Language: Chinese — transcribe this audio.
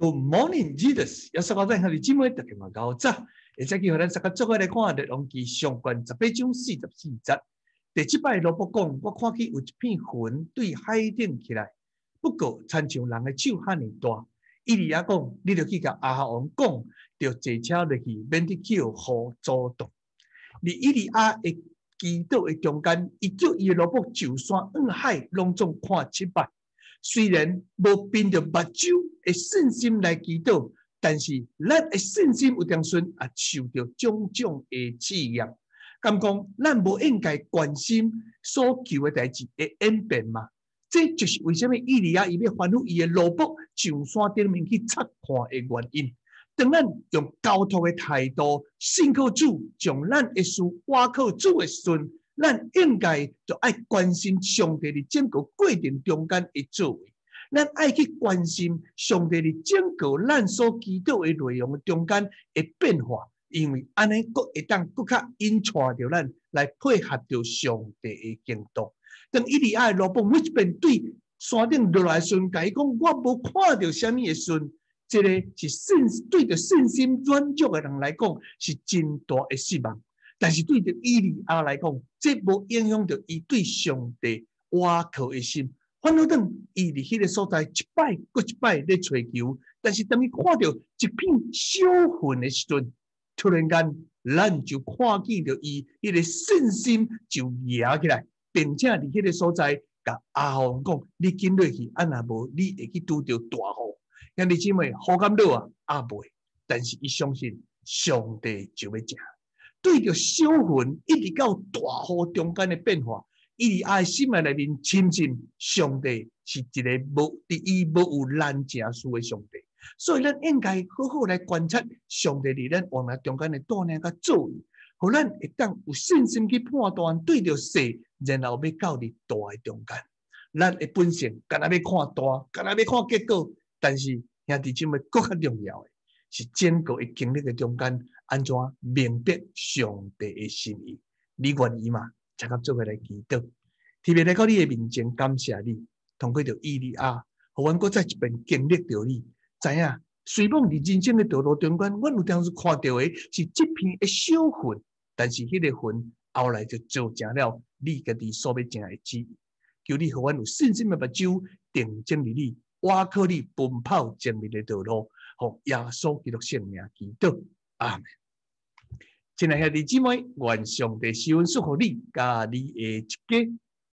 Good morning, Jesus！有十八在向你姊妹特别嘛高早，而且叫咱十个做伙来看《列王记》上关十八章四十四节。第七摆罗伯讲，我看见有一片云对海顶起来，不过亲像人的手遐尼大。伊利亚讲，你着去甲阿哈王讲，着坐车落去，免得叫雨阻挡。你伊利亚的祈祷的中间，伊叫伊罗伯就山向海，拢总看七摆。虽然无凭着目睭的信心来祈祷，但是咱的信心有点损，也受到种种的试验。咁讲，咱无应该关心所求的代志会演变嘛？这就是为什么伊利亚伊要吩咐伊的罗卜上山顶面去察看的原因。当咱用交托的态度信靠主，将咱的事挖靠主的时阵。咱应该就爱关心上帝的整个过程中间的作为，咱爱去关心上帝的整个咱所祈祷的内容中间的变化，因为安尼佫会当佫较引带着咱来配合着上帝的行动。当伊利亚罗布每一遍对山顶落来时，甲伊讲我无看到虾米的时，这个是信对着信心专注的人来讲是真大的失望。但是对着伊利亚来讲，这无影响到伊对上帝挖苦的心。反而等伊伫迄个所在一摆过一摆咧追求，但是当伊看到一片小云的时阵，突然间，咱就看见着伊迄个信心就压起来，并且伫迄个所在甲阿王讲：“你紧落去，安若无你会去拄着大雨。”兄弟姊妹，雨敢落啊？阿妹，但是伊相信上帝就要正。对着小云一直到大雨中间的变化，伊伫爱心内面亲近上帝是一个无第一无有难成事的上帝，所以咱应该好好来观察上帝伫咱往来中间的锻炼甲作为，互咱会当有信心去判断对着小，然后要到伫大的中间。咱的本性干那要看大，干那要看结果，但是兄弟姊妹更较重要的，是整个的经历的中间。安怎明白上帝的心意？你愿意吗？才甲做伙来祈祷。特别来到你的面前，感谢你，通过着伊利亚，互阮搁再一遍经历着你，知影虽然伫人生的道路中间，阮有当时看到的是一片一小云，但是迄个云后来就做成了你家己所要成的旨意。求你互阮有信心的目睭定睛于你，我靠你奔跑前面的道路，互耶稣基督圣名祈祷。阿门。亲爱兄弟姊妹，愿上帝赐恩祝福你，加你的一家。